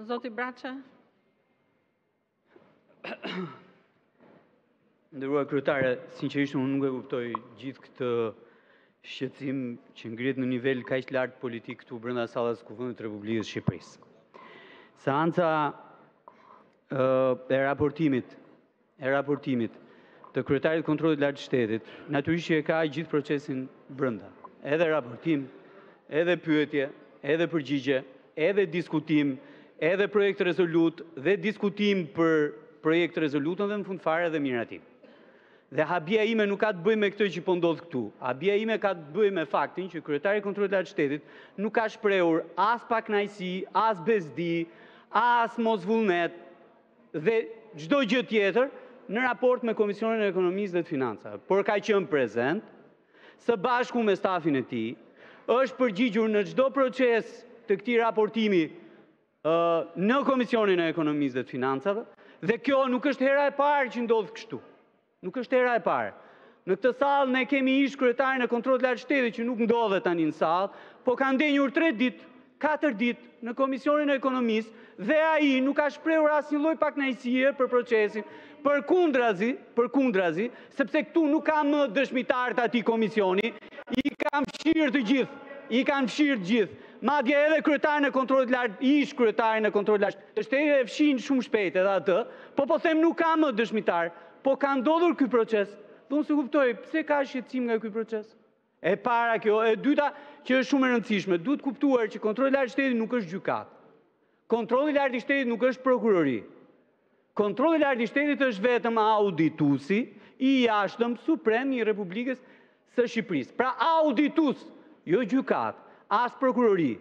Zoti Braçe. E nderuar kryetare, sinqerisht unë nuk e kuptoj gjithë këtë shqetësim që ngrihet në nivel kaq të lartë politik këtu brenda sallës së Kuvendit të Republikës së Shqipërisë. Seanca e raportimit e raportimit të kryetarit të Kontrollit të Lartë të Shtetit, natyrisht që e ka gjithë procesin brenda. Edhe raportim, edhe pyetje, edhe përgjigje, edhe diskutim, edhe projektrezolutë dhe diskutim për projektrezolutën dhe në fund fare dhe miratim. Dhe habia ime nuk ka të bëjë me këtë që po ndodh këtu. Habia ime ka të bëjë me faktin që kryetari i Kontrollit të Lartë të Shtetit nuk ka shprehur as pakënaqësi, as bezdi, as mosvullnet dhe çdo gjë tjetër në raport me Komisionin e Ekonomisë dhe të Financave, por ka qenë prezent së bashku me stafin e tij, është përgjigjur në çdo proces të këtij raportimi në Komisionin e Ekonomisë dhe të Financave dhe kjo nuk është hera e parë që ndodh kështu. Nuk është hera e parë. Në këtë sallë ne kemi ish kryetarin e Kontrollit të Lartë të Shtetit që nuk ndodhet tani në sallë, po ka ndenjur 3 ditë, 4 ditë në Komisionin e Ekonomisë dhe ai nuk ka shprehur asnjë lloj pakënaqësie për procesin. Përkundrazi, përkundrazi, sepse këtu nuk ka më dëshmitarë të atij komisioni, i kanë fshirë të gjithë, i kanë fshirë të gjithë. Madje edhe kryetarin e Kontrollit të Lartë, ish kryetarin e kontrollit lartë të Shtetit e fshijnë shumë shpejt edhe atë, po po them nuk ka më dëshmitarë, po ka ndodhur ky proces, dhe unë s'e kuptoj, pse ka shqetësim nga ky proces? E para kjo, e dyta, që është shumë e rëndësishme, duhet kuptuar që Kontrolli i Lartë i Shtetit nuk është gjykatë. Kontrolli i Lartë i Shtetit nuk është prokurori. Kontrolli i Lartë i Shtetit është vetëm audituesi i jashtëm suprem i Republikës së Shqipërisë, pra auditues, jo gjykatë, as prokurori,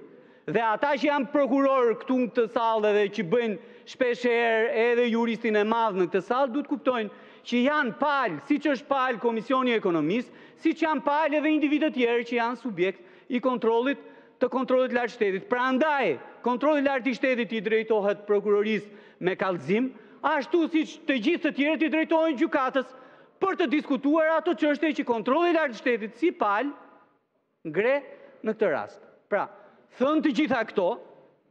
dhe ata që janë prokurorë këtu në këtë sallë dhe që bëjnë shpeshherë edhe juristin e madh në këtë sallë, duhet të kuptojnë që janë palë, siç është palë Komisioni i Ekonomisë, siç janë palë edhe individë të tjerë që janë subjekt i kontrollit të Kontrollit të Lartë të Shtetit. Prandaj, Kontrolli i Lartë i Shtetit i drejtohet prokurorisë me kallëzim, ashtu siç të gjithë të tjerët i drejtohen gjykatës për të diskutuar ato çështje që Kontrolli i Lartë i Shtetit si palë ngre në këtë rast. Pra, thënë të gjitha këto,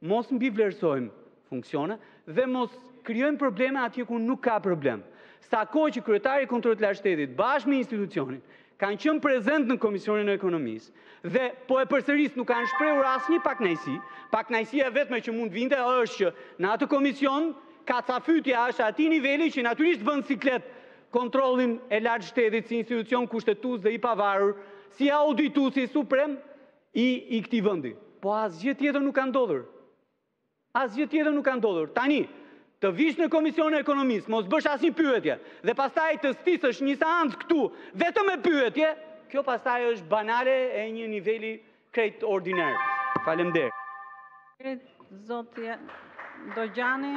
mos mbivlerësojmë funksione dhe mos krijojmë probleme atje ku nuk ka problem. Sa kohë që kryetari i Kontrollit të Lartë të Shtetit bashkë me institucionin kanë qenë prezent në Komisionin e Ekonomisë, Dhe, po e përsëris, nuk kanë shprehur asnjë pakënaqësi. Pakënaqësia e vetme që mund të vinte është që në atë komision kacafytja është e atij niveli që natyrisht vë në siklet Kontrollin e Lartë të Shtetit si institucion kushtetues dhe i pavarur, si audituesi suprem i i këtij vendi. Po asgjë tjetër nuk ka ndodhur. Asgjë tjetër nuk ka ndodhur. Tani, të vish në Komisionin e Ekonomisë, mos bësh asnjë pyetje, dhe pastaj të stisësh një seancë këtu, vetëm me pyetje, kjo pastaj është banale e një niveli krejt ordiner. Faleminderit. Zoti Dogjani.